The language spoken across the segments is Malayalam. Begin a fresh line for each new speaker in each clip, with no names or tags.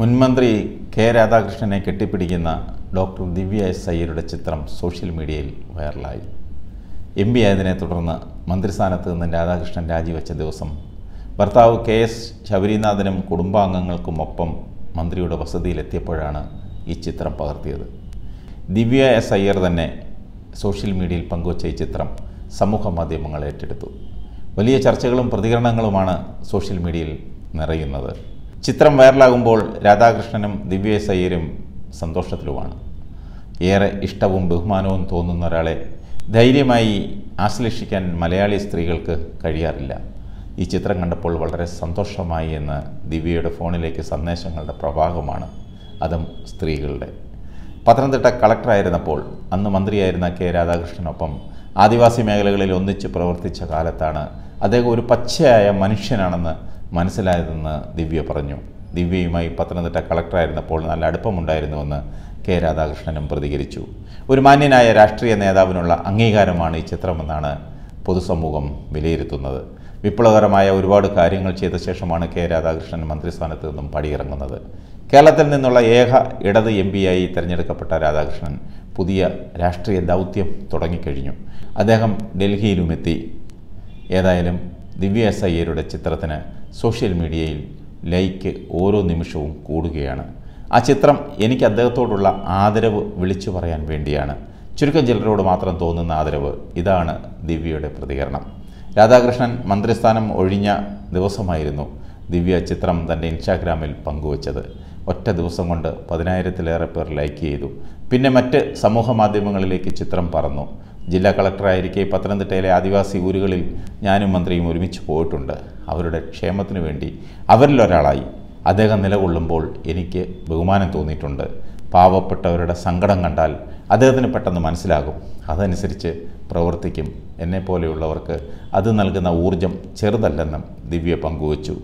മുൻമന്ത്രി കെ രാധാകൃഷ്ണനെ കെട്ടിപ്പിടിക്കുന്ന ഡോക്ടർ ദിവ്യ എസ് അയ്യരുടെ ചിത്രം സോഷ്യൽ മീഡിയയിൽ വൈറലായി. എം പി ആയതിനെ തുടർന്ന് മന്ത്രിസ്ഥാനത്ത് നിന്ന് രാധാകൃഷ്ണൻ രാജിവെച്ച ദിവസം ഭർത്താവ് കെ എസ് ശബരിനാഥനും കുടുംബാംഗങ്ങൾക്കുമൊപ്പം മന്ത്രിയുടെ വസതിയിലെത്തിയപ്പോഴാണ് ഈ ചിത്രം പകർത്തിയത്. ദിവ്യ എസ് അയ്യർ തന്നെ സോഷ്യൽ മീഡിയയിൽ പങ്കുവച്ച ഈ ചിത്രം സമൂഹ മാധ്യമങ്ങൾ ഏറ്റെടുത്തു. വലിയ ചർച്ചകളും പ്രതികരണങ്ങളുമാണ് സോഷ്യൽ മീഡിയയിൽ നിറയുന്നത്. ചിത്രം വൈറലാകുമ്പോൾ രാധാകൃഷ്ണനും ദിവ്യ എസ് അയ്യരും സന്തോഷത്തിലുമാണ്. ഏറെ ഇഷ്ടവും ബഹുമാനവും തോന്നുന്ന ഒരാളെ ധൈര്യമായി ആശ്ലേഷിക്കാൻ മലയാളി സ്ത്രീകൾക്ക് കഴിയാറില്ല. ഈ ചിത്രം കണ്ടപ്പോൾ വളരെ സന്തോഷമായി എന്ന് ദിവ്യയുടെ ഫോണിലേക്ക് സന്ദേശങ്ങളുടെ പ്രവാഹമാണ് അതും സ്ത്രീകളുടെ. പത്തനംതിട്ട കളക്ടറായിരുന്നപ്പോൾ അന്ന് മന്ത്രിയായിരുന്ന കെ രാധാകൃഷ്ണനൊപ്പം ആദിവാസി മേഖലകളിൽ ഒന്നിച്ച് പ്രവർത്തിച്ച കാലത്താണ് അദ്ദേഹം ഒരു പച്ചയായ മനുഷ്യനാണെന്ന് മനസ്സിലായതെന്ന് ദിവ്യ പറഞ്ഞു. ദിവ്യയുമായി പത്തനംതിട്ട കളക്ടറായിരുന്നപ്പോൾ നല്ല അടുപ്പമുണ്ടായിരുന്നുവെന്ന് കെ രാധാകൃഷ്ണനും പ്രതികരിച്ചു. ഒരു മാന്യനായ രാഷ്ട്രീയ നേതാവിനുള്ള അംഗീകാരമാണ് ഈ ചിത്രമെന്നാണ് പൊതുസമൂഹം വിലയിരുത്തുന്നത്. വിപ്ലവകരമായ ഒരുപാട് കാര്യങ്ങൾ ചെയ്ത ശേഷമാണ് കെ രാധാകൃഷ്ണൻ മന്ത്രിസ്ഥാനത്ത് നിന്നും പടിയിറങ്ങുന്നത്. കേരളത്തിൽ നിന്നുള്ള ഏക ഇടത് എം ആയി തിരഞ്ഞെടുക്കപ്പെട്ട രാധാകൃഷ്ണൻ പുതിയ രാഷ്ട്രീയ ദൗത്യം തുടങ്ങിക്കഴിഞ്ഞു. അദ്ദേഹം ഡൽഹിയിലുമെത്തി. ഏതായാലും ദിവ്യ എസ് അയ്യരുടെ ചിത്രത്തിന് സോഷ്യൽ മീഡിയയിൽ ലൈക്ക് ഓരോ നിമിഷവും കൂടുകയാണ്. ആ ചിത്രം എനിക്ക് അദ്ദേഹത്തോടുള്ള ആദരവ് വിളിച്ചു പറയാൻ വേണ്ടിയാണ്. ചുരുക്കം ചിലരോട് മാത്രം തോന്നുന്ന ആദരവ് ഇതാണ് ദിവ്യയുടെ പ്രതികരണം. രാധാകൃഷ്ണൻ മന്ത്രിസ്ഥാനം ഒഴിഞ്ഞ ദിവസമായിരുന്നു ദിവ്യ ചിത്രം തന്റെ ഇൻസ്റ്റാഗ്രാമിൽ പങ്കുവച്ചത്. ഒറ്റ ദിവസം കൊണ്ട് പതിനായിരത്തിലേറെ പേർ ലൈക്ക് ചെയ്തു. പിന്നെ മറ്റ് സമൂഹ മാധ്യമങ്ങളിലേക്ക് ചിത്രം പറന്നു. ജില്ലാ കളക്ടറായിരിക്കെ പത്തനംതിട്ടയിലെ ആദിവാസി ഊരുകളിൽ ഞാനും മന്ത്രിയും ഒരുമിച്ച് പോയിട്ടുണ്ട്. അവരുടെ ക്ഷേമത്തിന് വേണ്ടി അവരിലൊരാളായി അദ്ദേഹം നിലകൊള്ളുമ്പോൾ എനിക്ക് ബഹുമാനം തോന്നിയിട്ടുണ്ട്. പാവപ്പെട്ടവരുടെ സങ്കടം കണ്ടാൽ അദ്ദേഹത്തിന് പെട്ടെന്ന് മനസ്സിലാകും. അതനുസരിച്ച് പ്രവർത്തിക്കും. എന്നെപ്പോലെയുള്ളവർക്ക് അത് നൽകുന്ന ഊർജം ചെറുതല്ലെന്നും ദിവ്യ പങ്കുവച്ചു.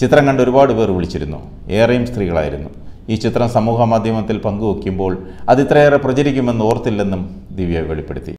ചിത്രം കണ്ട് ഒരുപാട് പേർ വിളിച്ചിരുന്നു. ഏറെയും സ്ത്രീകളായിരുന്നു. ഈ ചിത്രം സമൂഹ മാധ്യമത്തിൽ പങ്കുവയ്ക്കുമ്പോൾ അത് ഇത്രയേറെ പ്രചരിക്കുമെന്ന് ഓർത്തില്ലെന്നും ദിവ്യ വെളിപ്പെടുത്തി.